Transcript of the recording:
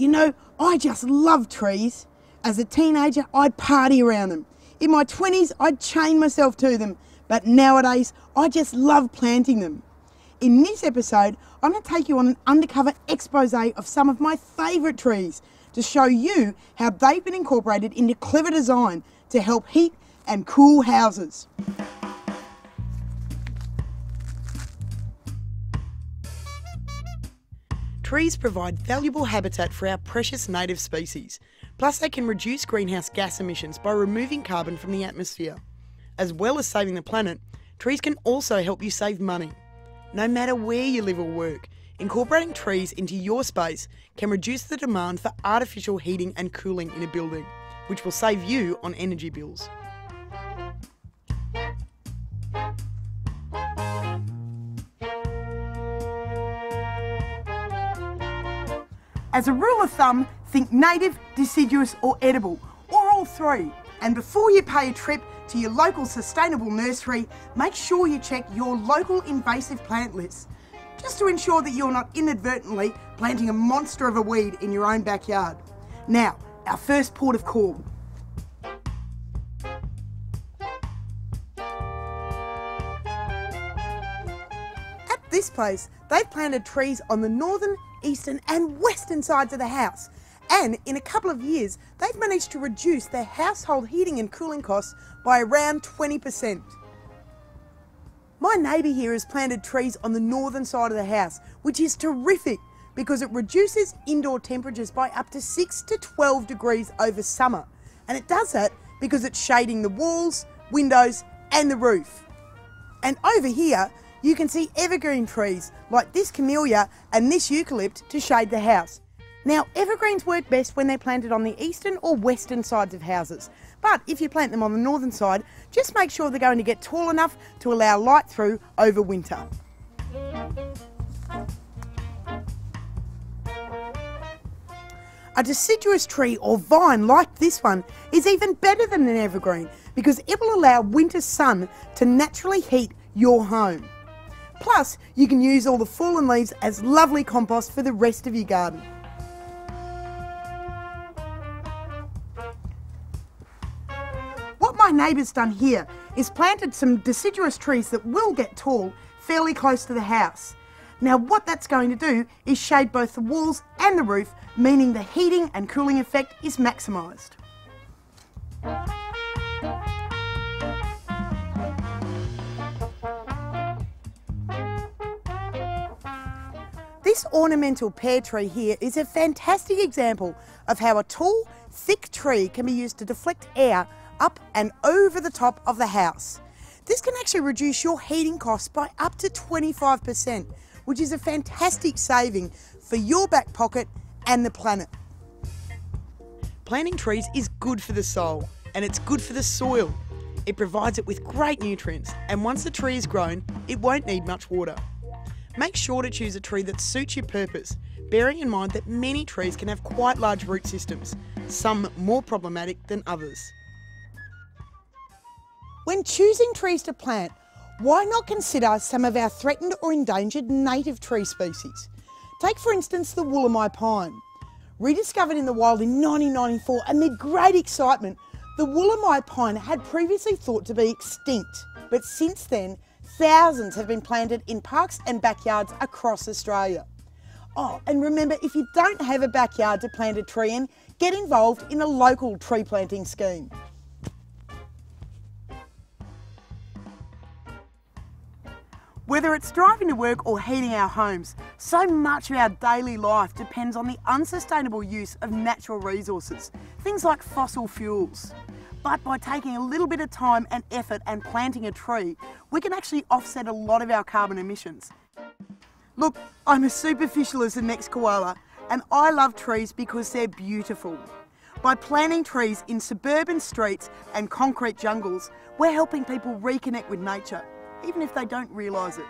I just love trees. As a teenager, I'd party around them. In my 20s, I'd chain myself to them. But nowadays, I just love planting them. In this episode, I'm going to take you on an undercover expose of some of my favourite trees to show you how they've been incorporated into clever design to help heat and cool houses. Trees provide valuable habitat for our precious native species. Plus, they can reduce greenhouse gas emissions by removing carbon from the atmosphere. As well as saving the planet, trees can also help you save money. No matter where you live or work, incorporating trees into your space can reduce the demand for artificial heating and cooling in a building, which will save you on energy bills. As a rule of thumb, think native, deciduous or edible, or all three. And before you pay a trip to your local sustainable nursery, make sure you check your local invasive plant list, just to ensure that you're not inadvertently planting a monster of a weed in your own backyard. Now, our first port of call. At this place, they've planted trees on the northern, eastern and western sides of the house. And in a couple of years, they've managed to reduce their household heating and cooling costs by around 20%. My neighbour here has planted trees on the northern side of the house, which is terrific because it reduces indoor temperatures by up to 6 to 12 degrees over summer. And it does that because it's shading the walls, windows, and the roof. And over here, you can see evergreen trees like this camellia and this eucalypt to shade the house. Now, evergreens work best when they're planted on the eastern or western sides of houses. But if you plant them on the northern side, just make sure they're going to get tall enough to allow light through over winter. A deciduous tree or vine like this one is even better than an evergreen because it will allow winter sun to naturally heat your home. Plus, you can use all the fallen leaves as lovely compost for the rest of your garden. What my neighbour's done here is planted some deciduous trees that will get tall fairly close to the house. Now what that's going to do is shade both the walls and the roof, meaning the heating and cooling effect is maximised. This ornamental pear tree here is a fantastic example of how a tall, thick tree can be used to deflect air up and over the top of the house. This can actually reduce your heating costs by up to 25%, which is a fantastic saving for your back pocket and the planet. Planting trees is good for the soul and it's good for the soil. It provides it with great nutrients and once the tree is grown, it won't need much water. Make sure to choose a tree that suits your purpose, bearing in mind that many trees can have quite large root systems, some more problematic than others. When choosing trees to plant, why not consider some of our threatened or endangered native tree species? Take for instance the Wollemi pine. Rediscovered in the wild in 1994 amid great excitement, the Wollemi pine had previously thought to be extinct, but since then thousands have been planted in parks and backyards across Australia. Oh, and remember if you don't have a backyard to plant a tree in, get involved in a local tree planting scheme. Whether it's driving to work or heating our homes, so much of our daily life depends on the unsustainable use of natural resources, things like fossil fuels. But by taking a little bit of time and effort and planting a tree, we can actually offset a lot of our carbon emissions. Look, I'm as superficial as the next koala, and I love trees because they're beautiful. By planting trees in suburban streets and concrete jungles, we're helping people reconnect with nature even if they don't realise it.